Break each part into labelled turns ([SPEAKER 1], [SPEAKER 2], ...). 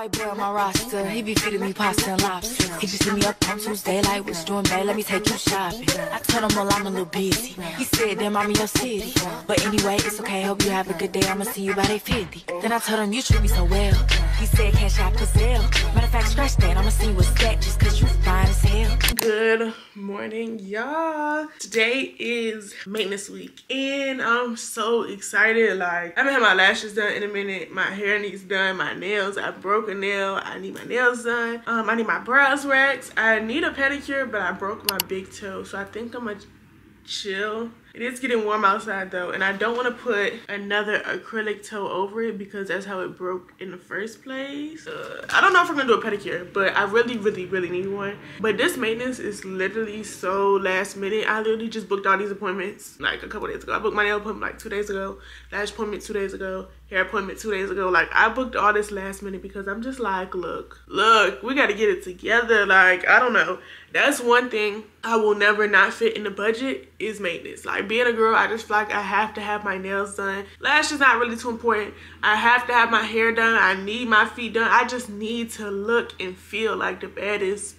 [SPEAKER 1] white boy on my roster. He be feeding me pasta and lobster. He just hit me up on Tuesday, like, what's doing, babe? Let me take you shopping. I told him, well, I'm a little busy. He said, damn, I'm in your city. But anyway, it's okay. Hope you have a good day. I'ma see you by day 50. Then I told him, you treat me so well. He said, cash out Brazil. Matter of fact, scratch that. I'ma see with stack just cause you fine as hell.
[SPEAKER 2] Good morning, y'all. Today is maintenance week, and I'm so excited. Like, I haven't had my lashes done in a minute. My hair needs done. My nails, I broke a nail. I need my nails done. Um, I need my brows waxed. I need a pedicure, but I broke my big toe, so I think I'm gonna chill it is getting warm outside though, and I don't want to put another acrylic toe over it because that's how it broke in the first place. Uh, I don't know if I'm gonna do a pedicure, but I really, really, really need one. But this maintenance is literally so last minute. I literally just booked all these appointments like a couple days ago. I booked my nail appointment like two days ago, lash appointment two days ago, hair appointment two days ago. Like I booked all this last minute because I'm just like, look, look, we gotta get it together. Like, I don't know. That's one thing I will never not fit in the budget is maintenance. Like being a girl, I just feel like I have to have my nails done. Lashes not really too important. I have to have my hair done. I need my feet done. I just need to look and feel like the baddest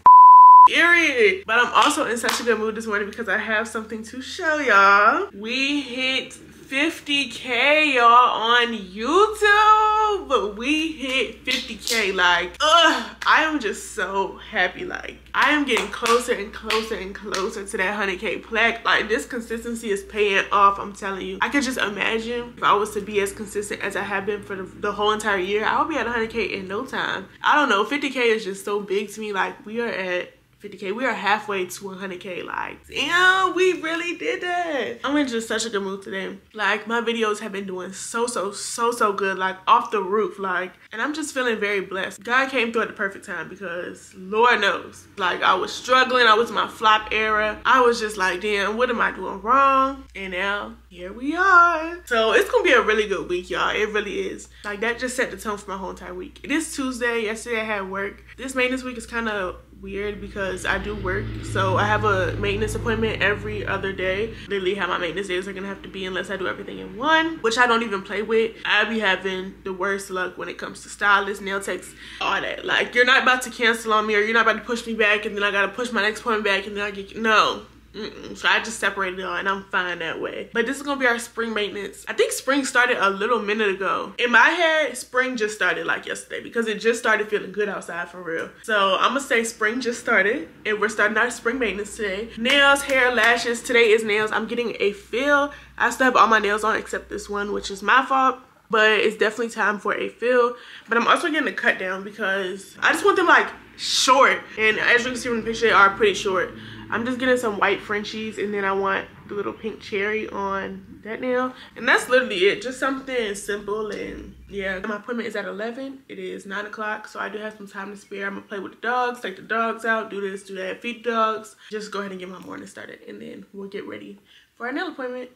[SPEAKER 2] period. But I'm also in such a good mood this morning because I have something to show y'all. We hit 50k y'all on youtube. But we hit 50k like ugh i am just so happy. Like i am getting closer and closer and closer to that 100k plaque. Like this consistency is paying off i'm telling you. I could just imagine if i was to be as consistent as i have been for the, the whole entire year i'll be at 100k in no time. I don't know 50k is just so big to me. Like we are at 50k. We are halfway to 100k. Like, damn, we really did that. I'm in just such a good mood today. Like, my videos have been doing so, so, so, so good. Like, off the roof. Like, and I'm just feeling very blessed. God came through at the perfect time because Lord knows. Like, I was struggling. I was in my flop era. I was just like, damn, what am I doing wrong? And now, here we are. So, it's gonna be a really good week, y'all. It really is. Like, that just set the tone for my whole entire week. It is Tuesday. Yesterday, I had work. This maintenance week is kind of weird because I do work. So I have a maintenance appointment every other day. Literally how my maintenance days are gonna have to be unless I do everything in one, which I don't even play with. I be having the worst luck when it comes to stylists, nail techs, all that. Like you're not about to cancel on me or you're not about to push me back and then I gotta push my next appointment back and then I get, no. Mm -mm. So I just separated it all and I'm fine that way. But this is gonna be our spring maintenance. I think spring started a little minute ago. In my head, spring just started like yesterday because it just started feeling good outside for real. So I'm gonna say spring just started and we're starting our spring maintenance today. Nails, hair, lashes. Today is nails. I'm getting a fill. I still have all my nails on except this one, which is my fault but it's definitely time for a fill. But I'm also getting a cut down because I just want them like short. And as you can see from the picture, they are pretty short. I'm just getting some white Frenchies and then I want the little pink cherry on that nail. And that's literally it. Just something simple and yeah. My appointment is at 11. It is 9 o'clock. So I do have some time to spare. I'm to play with the dogs, take the dogs out, do this, do that, feed dogs. Just go ahead and get my morning started and then we'll get ready for our nail appointment.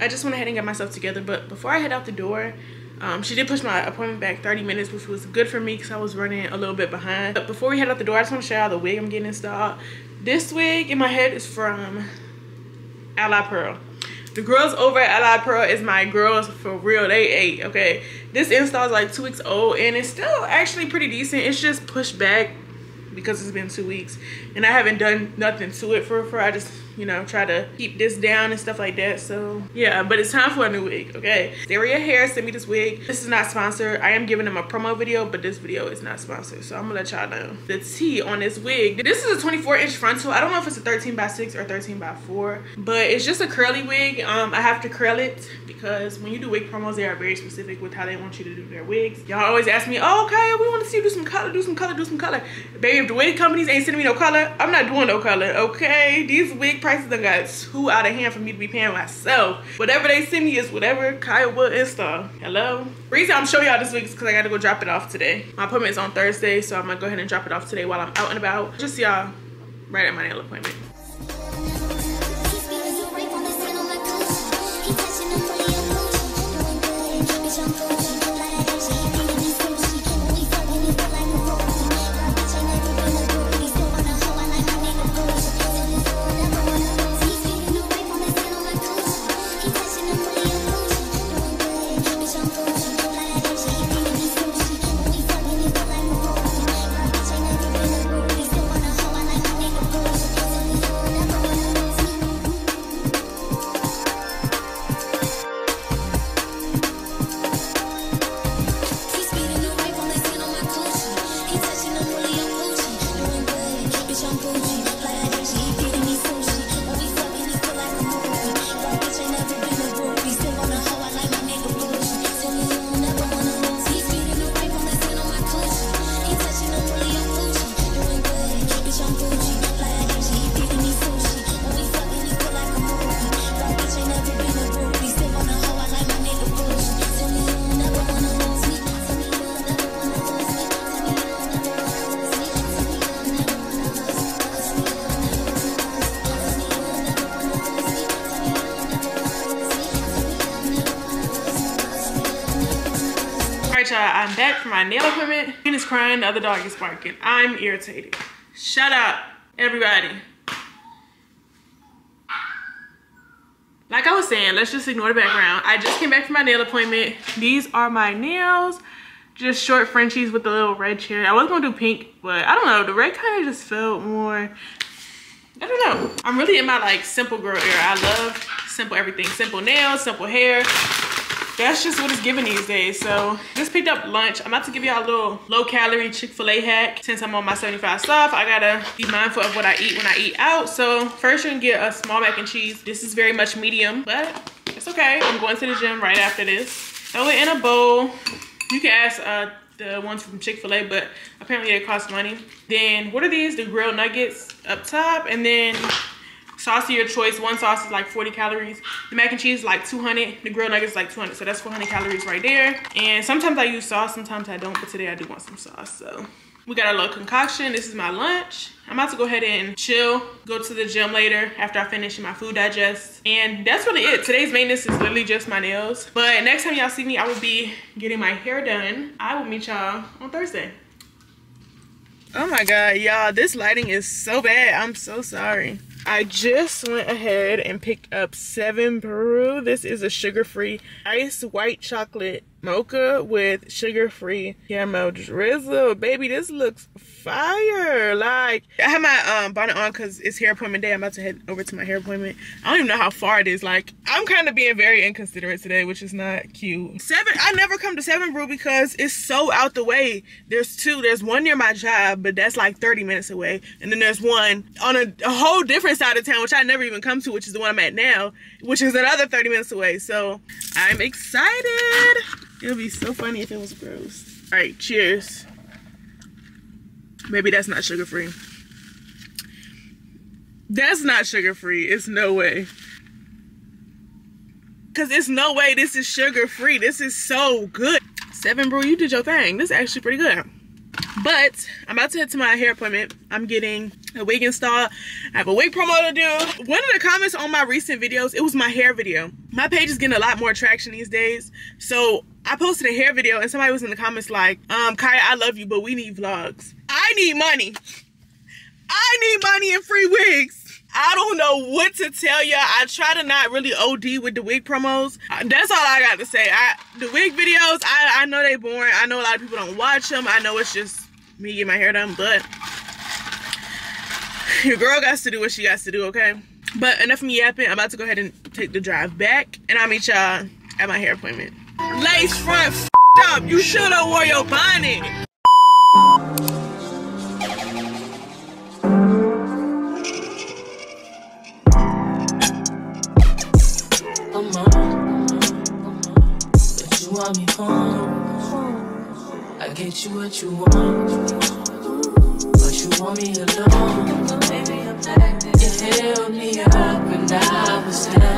[SPEAKER 2] I just went ahead and got myself together. But before I head out the door, um, she did push my appointment back 30 minutes, which was good for me because I was running a little bit behind. But before we head out the door, I just want to show y'all the wig I'm getting installed. This wig in my head is from Alipearl. The girls over at Alipearl is my girls for real. They ate, okay? This install is like two weeks old and it's still actually pretty decent. It's just pushed back because it's been two weeks and I haven't done nothing to it for, for I just you know, try to keep this down and stuff like that. So yeah, but it's time for a new wig, okay? Daria Hair sent me this wig. This is not sponsored. I am giving them a promo video, but this video is not sponsored. So I'm gonna let y'all know. The T on this wig. This is a 24 inch frontal. I don't know if it's a 13 by 6 or 13 by 4, but it's just a curly wig. Um, I have to curl it because when you do wig promos, they are very specific with how they want you to do their wigs. Y'all always ask me, oh, okay, we want to see you do some color, do some color, do some color. Baby, if the wig companies ain't sending me no color, I'm not doing no color, okay? These wig prices done got too out of hand for me to be paying myself. Whatever they send me is whatever Khia will install. Hello? reason I'm showing y'all this week is because I got to go drop it off today. My appointment is on Thursday, so I'm to go ahead and drop it off today while I'm out and about. Just y'all right at my nail appointment. My nail appointment. Finn is crying, the other dog is barking. I'm irritated. Shut up, everybody. Like I was saying, let's just ignore the background. I just came back from my nail appointment. These are my nails. Just short Frenchies with the little red cherry. I was gonna do pink, but I don't know. The red kind of just felt more, I don't know. I'm really in my like simple girl era. I love simple everything. Simple nails, simple hair. That's just what it's giving these days. So just picked up lunch. I'm about to give y'all a little low calorie Chick-fil-A hack. Since I'm on my 75 Soft, I gotta be mindful of what I eat when I eat out. So first you're gonna get a small mac and cheese. This is very much medium, but it's okay. I'm going to the gym right after this. Throw it in a bowl. You can ask uh, the ones from Chick-fil-A, but apparently they cost money. Then what are these? The grilled nuggets up top, and then sauce of your choice. One sauce is like 40 calories. The mac and cheese is like 200. The grilled nuggets like 200. So that's 400 calories right there. And sometimes I use sauce, sometimes I don't. But today I do want some sauce. So we got a little concoction. This is my lunch. I'm about to go ahead and chill, go to the gym later after I finish my food digest. And that's really it. Today's maintenance is literally just my nails. But next time y'all see me, I will be getting my hair done. I will meet y'all on Thursday. Oh my God, y'all, this lighting is so bad. I'm so sorry. I just went ahead and picked up 7 Brew. This is a sugar-free ice white chocolate mocha with sugar-free caramel drizzle. Baby, this looks fire. Like, I have my um, bonnet on because it's hair appointment day. I'm about to head over to my hair appointment. I don't even know how far it is. Like, I'm kind of being very inconsiderate today, which is not cute. Seven, I never come to Seven Brew because it's so out the way. There's two. There's one near my job, but that's like 30 minutes away. And then there's one on a, a whole different side of town, which I never even come to, which is the one I'm at now, which is another 30 minutes away. So I'm excited. It'll be so funny if it was gross. All right, cheers. Maybe that's not sugar free. That's not sugar free. It's no way. Cause it's no way this is sugar free. This is so good. Seven Brew, you did your thing. This is actually pretty good. But I'm about to head to my hair appointment. I'm getting a wig installed. I have a wig promo to do. One of the comments on my recent videos, it was my hair video. My page is getting a lot more traction these days. So I posted a hair video and somebody was in the comments like, um, Khia, I love you, but we need vlogs. I need money. I need money and free wigs. I don't know what to tell you. I try to not really OD with the wig promos. Uh, that's all I got to say. I The wig videos, I, I know they boring. I know a lot of people don't watch them. I know it's just me get my hair done, but your girl got to do what she got to do, okay? But enough of me yapping. I'm about to go ahead and take the drive back, and I'll meet y'all at my hair appointment. Lace front up. You should have wore your bonnet. Get you what you want, but you want me alone. You held me up and I was helping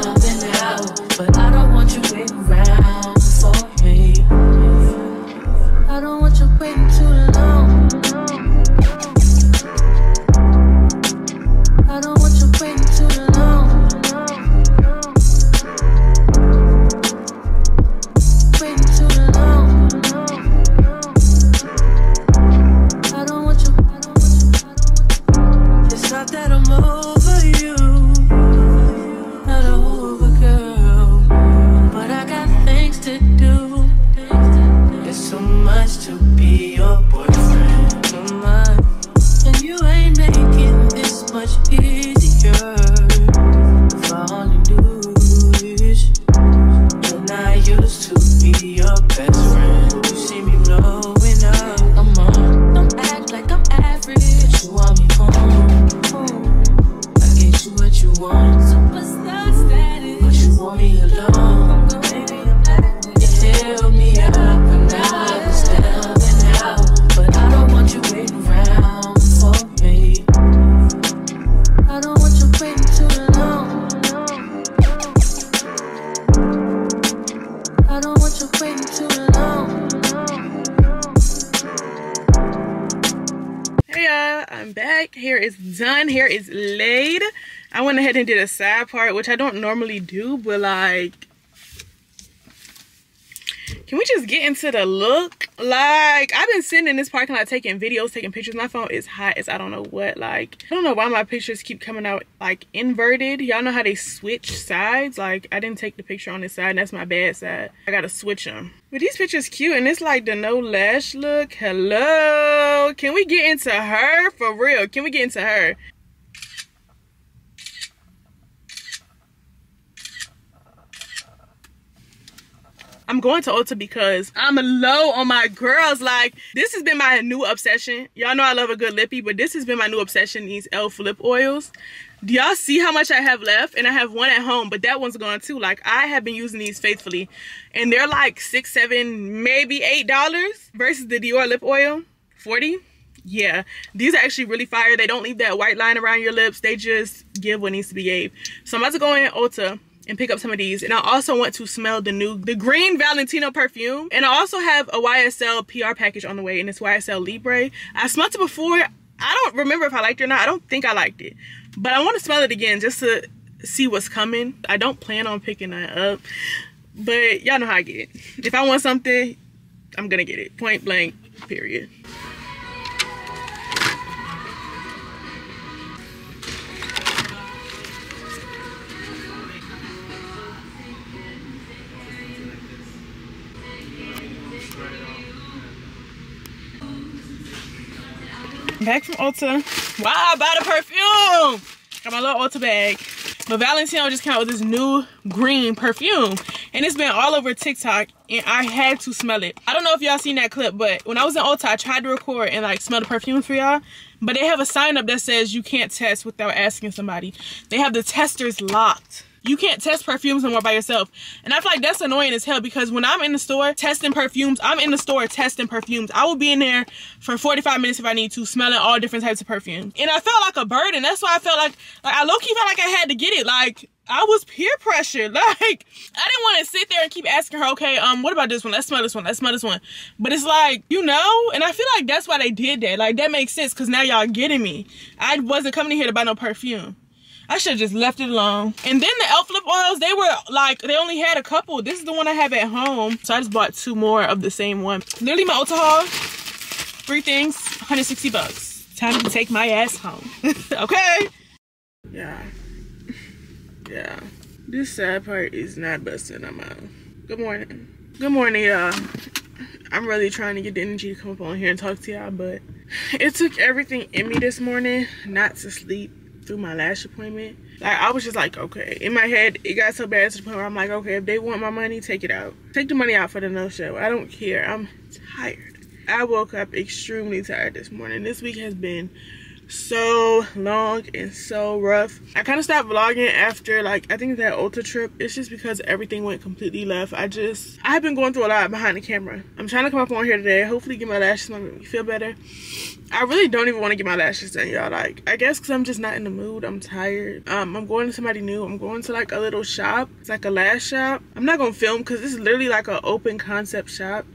[SPEAKER 2] is done. Hair is laid. I went ahead and did a side part, which I don't normally do, but like, Can we just get into the look? Like, I've been sitting in this parking lot taking videos, taking pictures. My phone is hot as I don't know what. Like, I don't know why my pictures keep coming out, like, inverted. Y'all know how they switch sides? Like, I didn't take the picture on this side. that's my bad side. I gotta switch them. But these pictures cute. And it's like the no lash look. Hello. Can we get into her? For real. Can we get into her? I'm going to Ulta because I'm low on my girls. Like, this has been my new obsession. Y'all know I love a good lippy, but this has been my new obsession, these e.l.f. lip oils. Do y'all see how much I have left? And I have one at home, but that one's gone too. Like, I have been using these faithfully. And they're like six, seven, maybe $8 versus the Dior lip oil, 40 yeah these are actually really fire they don't leave that white line around your lips they just give what needs to be gave so i'm about to go in ulta and pick up some of these. And I also want to smell the new, the green Valentino perfume. And I also have a YSL PR package on the way and it's YSL Libre. I smelled it before. I don't remember if I liked it or not. I don't think I liked it. But I want to smell it again just to see what's coming. I don't plan on picking that up. But y'all know how I get. it. If I want something, I'm gonna get it. Point blank, period. Back from Ulta. Wow, I bought a perfume. Got my little Ulta bag. But Valentino just came out with this new green perfume. And it's been all over TikTok and I had to smell it. I don't know if y'all seen that clip, but when I was in Ulta, I tried to record and like smell the perfume for y'all. But they have a sign up that says you can't test without asking somebody. They have the testers locked you can't test perfumes no more by yourself. And I feel like that's annoying as hell because when I'm in the store testing perfumes, I'm in the store testing perfumes. I will be in there for 45 minutes if I need to, smelling all different types of perfumes. And I felt like a burden. That's why I felt like, like I low-key felt like I had to get it. Like, I was peer pressured. Like, I didn't want to sit there and keep asking her, okay, um, what about this one? Let's smell this one. Let's smell this one. But it's like, you know, and I feel like that's why they did that. Like, that makes sense because now y'all getting me. I wasn't coming here to buy no perfume. I should have just left it alone. And then the e.l.f. lip oils, they were like, they only had a couple. This is the one I have at home. So I just bought two more of the same one. Literally my Ulta haul. Three things, 160 bucks. Time to take my ass home. okay? Yeah. Yeah. This sad part is not busting. I'm out. Good morning. Good morning, y'all. I'm really trying to get the energy to come up on here and talk to y'all, but it took everything in me this morning not to sleep through my lash appointment. Like I was just like, okay. In my head, it got so bad to the point where I'm like, okay, if they want my money, take it out. Take the money out for the no show. I don't care. I'm tired. I woke up extremely tired this morning. This week has been so long and so rough. I kind of stopped vlogging after like I think that Ulta trip. It's just because everything went completely left. I just I've been going through a lot behind the camera. I'm trying to come up on here today. Hopefully get my lashes make me feel better. I really don't even want to get my lashes done, y'all. Like, I guess because I'm just not in the mood. I'm tired. Um, I'm going to somebody new. I'm going to like a little shop. It's like a lash shop. I'm not going to film because this is literally like an open concept shop.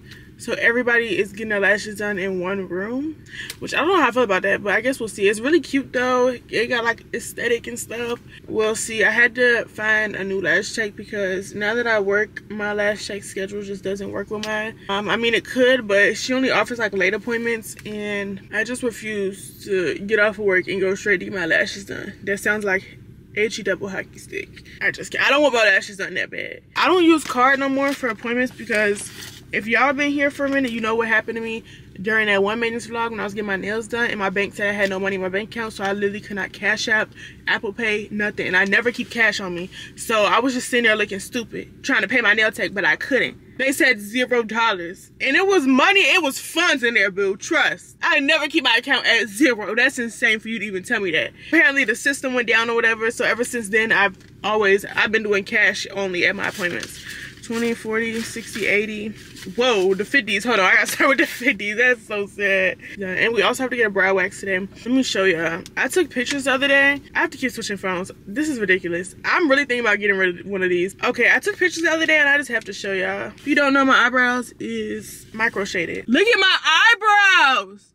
[SPEAKER 2] So everybody is getting their lashes done in one room, which I don't know how I feel about that, but I guess we'll see. It's really cute though. It got like aesthetic and stuff. We'll see. I had to find a new lash tech because now that I work, my lash tech schedule just doesn't work with mine. Um, I mean, it could, but she only offers like late appointments and I just refuse to get off of work and go straight to get my lashes done. That sounds like HE double hockey stick. I just can't. I don't want my lashes done that bad. I don't use card no more for appointments because if y'all been here for a minute, you know what happened to me during that one maintenance vlog when I was getting my nails done and my bank said I had no money in my bank account so I literally could not cash out, Apple Pay, nothing. And I never keep cash on me. So I was just sitting there looking stupid trying to pay my nail tech but I couldn't. They said zero dollars. And it was money, it was funds in there, boo. Trust. I never keep my account at zero. That's insane for you to even tell me that. Apparently the system went down or whatever. So ever since then, I've always, I've been doing cash only at my appointments. 20, 40, 60, 80. Whoa, the 50s. Hold on, I gotta start with the 50s. That's so sad. Yeah, and we also have to get a brow wax today. Let me show y'all. I took pictures the other day. I have to keep switching phones. This is ridiculous. I'm really thinking about getting rid of one of these. Okay, I took pictures the other day and I just have to show y'all. If you don't know, my eyebrows is micro shaded. Look at my eyebrows.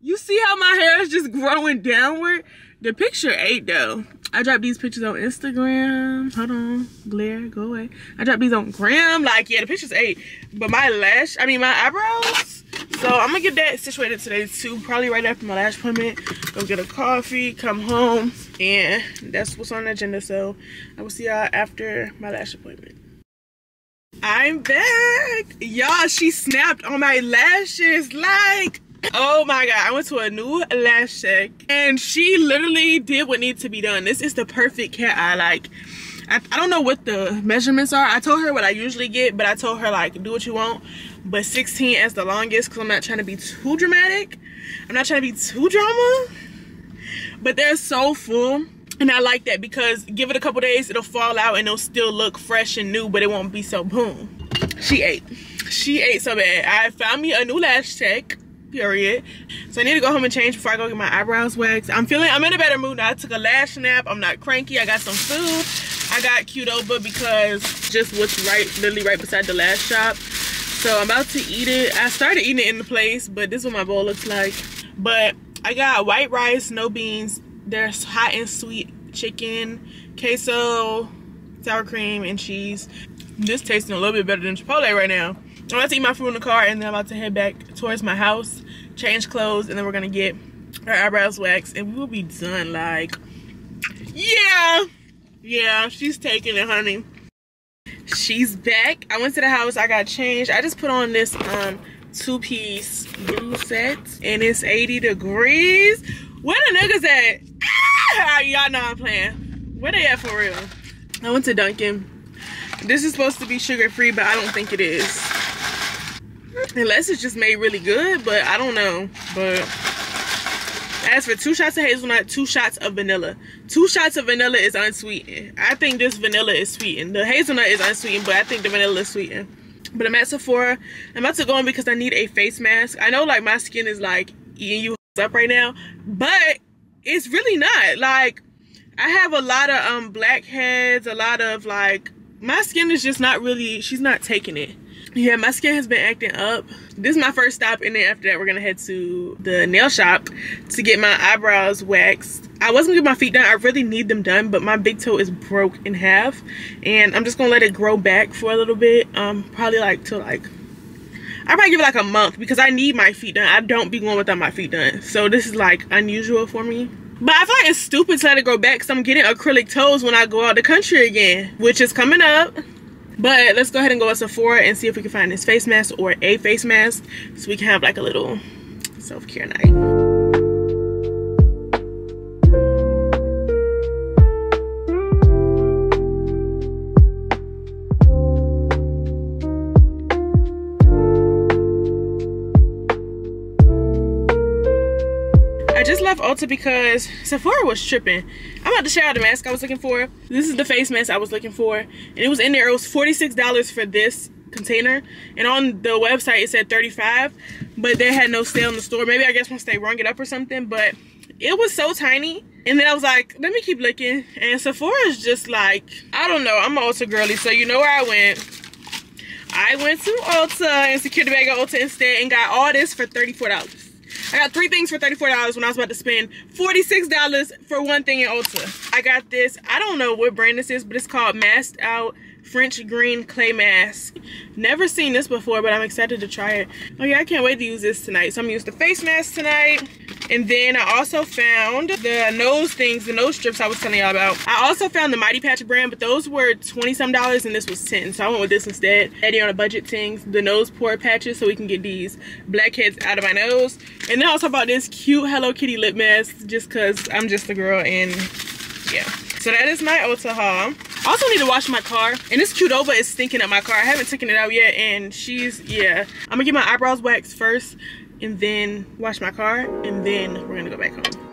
[SPEAKER 2] You see how my hair is just growing downward? The picture ate though. I dropped these pictures on Instagram. Hold on, glare, go away. I dropped these on Gram. Like, yeah, the pictures ate. But my lash, I mean, my eyebrows. So I'm gonna get that situated today too. Probably right after my lash appointment. Go get a coffee, come home, and that's what's on the agenda. So I will see y'all after my lash appointment. I'm back. Y'all, she snapped on my lashes. Like, oh my god i went to a new lash tech and she literally did what needs to be done. This is the perfect cat eye like I, I don't know what the measurements are. I told her what i usually get but i told her like do what you want but 16 as the longest because i'm not trying to be too dramatic. I'm not trying to be too drama but they're so full and i like that because give it a couple days it'll fall out and it'll still look fresh and new but it won't be so boom. She ate. She ate so bad. I found me a new lash tech period. So i need to go home and change before i go get my eyebrows waxed. I'm feeling i'm in a better mood now. I took a lash nap. I'm not cranky. I got some food. I got Qdoba because just what's right literally right beside the lash shop. So i'm about to eat it. I started eating it in the place but this is what my bowl looks like. But i got white rice no beans. There's hot and sweet chicken queso sour cream and cheese. This tasting a little bit better than chipotle right now I'm about to eat my food in the car and then I'm about to head back towards my house, change clothes, and then we're gonna get our eyebrows waxed and we'll be done. Like, yeah, yeah, she's taking it, honey. She's back. I went to the house, I got changed. I just put on this um two-piece blue set and it's 80 degrees. Where the niggas at? Ah, y'all know I'm playing. Where they at for real? I went to Dunkin'. This is supposed to be sugar-free, but I don't think it is unless it's just made really good but i don't know. But as for two shots of hazelnut two shots of vanilla. Two shots of vanilla is unsweetened. I think this vanilla is sweetened. The hazelnut is unsweetened but i think the vanilla is sweetened. But i'm at sephora. I'm about to go in because i need a face mask. I know like my skin is like eating you up right now but it's really not. Like i have a lot of um blackheads a lot of like my skin is just not really she's not taking it yeah my skin has been acting up this is my first stop and then after that we're gonna head to the nail shop to get my eyebrows waxed i wasn't get my feet done i really need them done but my big toe is broke in half and i'm just gonna let it grow back for a little bit um probably like till like I probably give it like a month because I need my feet done. I don't be going without my feet done. So this is like unusual for me. But I feel like it's stupid to let it grow back because I'm getting acrylic toes when I go out the country again, which is coming up. But let's go ahead and go to Sephora and see if we can find this face mask or a face mask so we can have like a little self-care night. Because Sephora was tripping. I'm about to show you the mask I was looking for. This is the face mask I was looking for. And it was in there. It was $46 for this container. And on the website it said 35 But they had no sale in the store. Maybe I guess once they rung it up or something. But it was so tiny. And then I was like, let me keep looking. And Sephora is just like, I don't know. I'm an Ulta girly. So you know where I went. I went to Ulta and secured the bag at Ulta instead and got all this for $34. I got three things for $34 when I was about to spend $46 for one thing in Ulta. I got this, I don't know what brand this is, but it's called Masked Out French Green Clay Mask. Never seen this before, but I'm excited to try it. Oh yeah, I can't wait to use this tonight. So I'm gonna use the face mask tonight. And then I also found the nose things, the nose strips I was telling y'all about. I also found the Mighty Patch brand, but those were 20 some dollars and this was 10. So I went with this instead. Eddie on a budget things, the nose pore patches so we can get these blackheads out of my nose. And then I also bought this cute Hello Kitty lip mask just cause I'm just a girl and yeah. So that is my Ulta haul. I also need to wash my car. And this Qdoba is stinking at my car. I haven't taken it out yet and she's, yeah. I'm gonna get my eyebrows waxed first and then wash my car and then we're gonna go back home.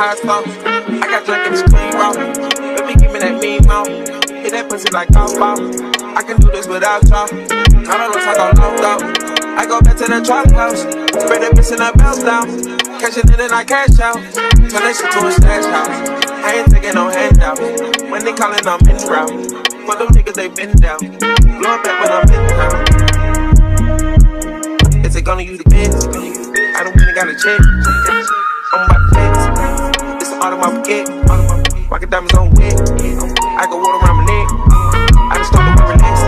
[SPEAKER 3] Hot sauce. I got drunk in the screen raw. Baby, give me that mean mouth. Hit that pussy like golf ball. I can do this without y'all. I don't know talk on long out. I go back to the trap house. Spread that bitch in the bounce down. Cash it in and I cash out. Turn that shit to a stash house. I ain't taking no handouts. When they callin', I'm in route. For them niggas, they been down. Blow back when I'm in town. Is it gonna use the kids? I don't really got a check. Diamonds on wet. I got water around my neck. I just start to relax.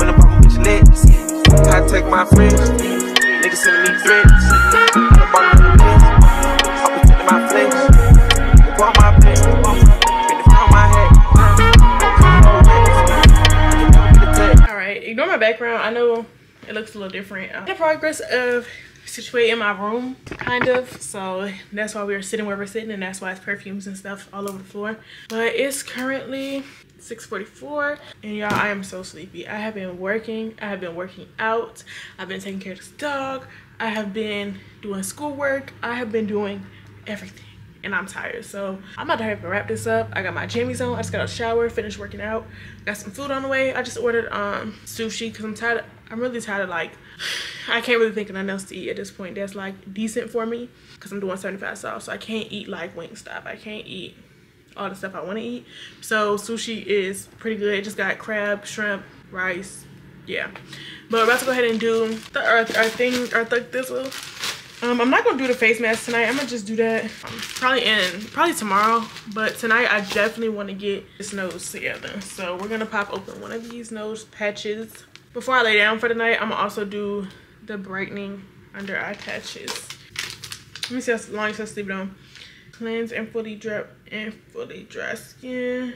[SPEAKER 3] When the pop bitch lit. I take my friends. Niggas sending me threats. I. I'm flesh. Pour my
[SPEAKER 2] ignore my background. I know it looks a little different. I'm the progress of situating my room, kind of. So that's why we're sitting where we're sitting, and that's why it's perfumes and stuff all over the floor. But it's currently 6:44, and y'all, I am so sleepy. I have been working. I have been working out. I've been taking care of this dog. I have been doing schoolwork. I have been doing everything and I'm tired. So I'm about to wrap this up. I got my jammies on. I just got a shower, finished working out. Got some food on the way. I just ordered um sushi because I'm tired. I'm really tired of like, I can't really think of nothing else to eat at this point that's like decent for me because I'm doing 75 Soft. So I can't eat like Wingstop. I can't eat all the stuff I want to eat. So sushi is pretty good. Just got crab, shrimp, rice. Yeah. But we're about to go ahead and do the earth, our thing, earth like this will. Um, I'm not gonna do the face mask tonight. I'm gonna just do that probably in probably tomorrow. But tonight I definitely want to get this nose together. So we're gonna pop open one of these nose patches. Before I lay down for the night, I'm gonna also do the brightening under eye patches. Let me see how long leave it on. Cleanse and fully dry and fully dry skin.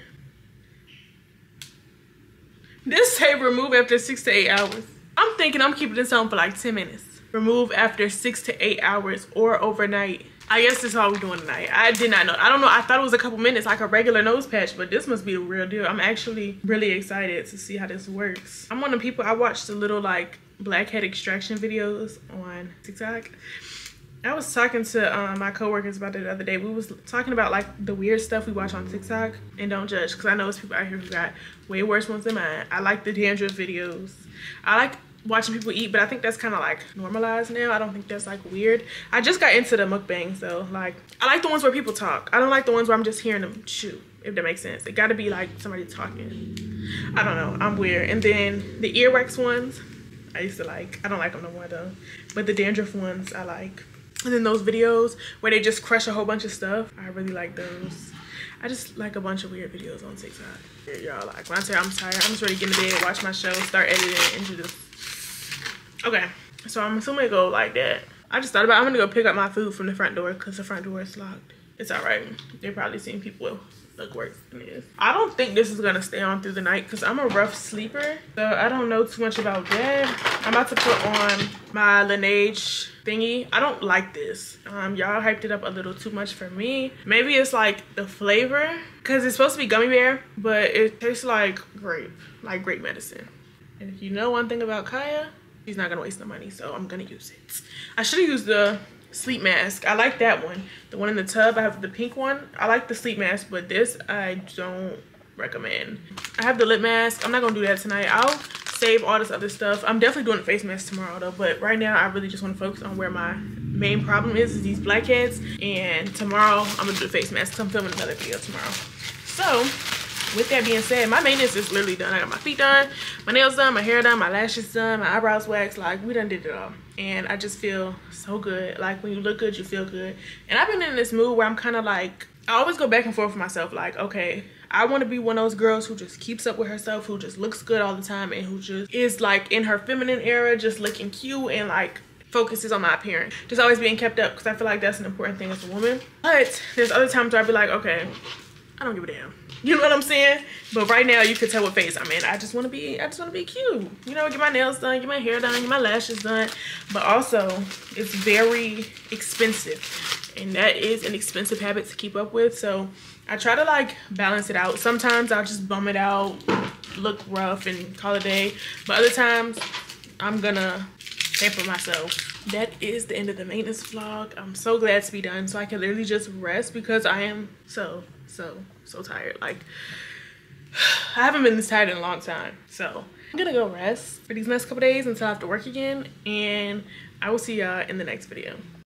[SPEAKER 2] This say remove after six to eight hours. I'm thinking I'm keeping this on for like 10 minutes. Remove after six to eight hours or overnight. I guess this is all we're doing tonight. I did not know. I don't know. I thought it was a couple minutes like a regular nose patch, but this must be the real deal. I'm actually really excited to see how this works. I'm one of the people, I watched the little like blackhead extraction videos on TikTok. I was talking to um, my coworkers about it the other day. We was talking about like the weird stuff we watch on TikTok and don't judge because I know it's people out here who got way worse ones than mine. I like the dandruff videos. I like watching people eat, but I think that's kind of like normalized now. I don't think that's like weird. I just got into the mukbangs though. Like I like the ones where people talk. I don't like the ones where I'm just hearing them chew, if that makes sense. It gotta be like somebody talking. I don't know, I'm weird. And then the earwax ones, I used to like. I don't like them no more though. But the dandruff ones, I like. And then those videos where they just crush a whole bunch of stuff, I really like those. I just like a bunch of weird videos on TikTok. Y'all like when I say I'm tired, I'm just ready to get in bed, watch my show, start editing into this. Okay, so I'm assuming it go like that. I just thought about I'm gonna go pick up my food from the front door because the front door is locked. It's all right. They're probably seeing people look worse than this. I don't think this is gonna stay on through the night because I'm a rough sleeper. So I don't know too much about that. I'm about to put on my Laneige thingy. I don't like this. Um, Y'all hyped it up a little too much for me. Maybe it's like the flavor because it's supposed to be gummy bear, but it tastes like grape, like grape medicine. And if you know one thing about Khia, she's not gonna waste the money, so I'm gonna use it. I should have used the sleep mask. I like that one. The one in the tub, I have the pink one. I like the sleep mask, but this I don't recommend. I have the lip mask. I'm not gonna do that tonight. I'll save all this other stuff. I'm definitely doing the face mask tomorrow though, but right now I really just wanna focus on where my main problem is, is these blackheads. And tomorrow I'm gonna do a face mask. I'm filming another video tomorrow. So with that being said, my maintenance is literally done. I got my feet done, my nails done, my hair done, my lashes done, my eyebrows waxed. Like, we done did it all. And I just feel so good. Like, when you look good, you feel good. And I've been in this mood where I'm kind of like, I always go back and forth with myself. Like, okay, I want to be one of those girls who just keeps up with herself, who just looks good all the time, and who just is like in her feminine era, just looking cute and like focuses on my appearance. Just always being kept up because I feel like that's an important thing as a woman. But there's other times where I'd be like, okay, I don't give a damn. You know what I'm saying? But right now you can tell what phase I'm in. I just want to be, I just want to be cute. You know, get my nails done, get my hair done, get my lashes done. But also, it's very expensive. And that is an expensive habit to keep up with. So I try to like balance it out. Sometimes I'll just bum it out, look rough and call it a day. But other times I'm gonna pamper myself. That is the end of the maintenance vlog. I'm so glad to be done so I can literally just rest because I am so, so, so tired. Like, I haven't been this tired in a long time. So I'm gonna go rest for these next couple days until I have to work again. And I will see y'all in the next video.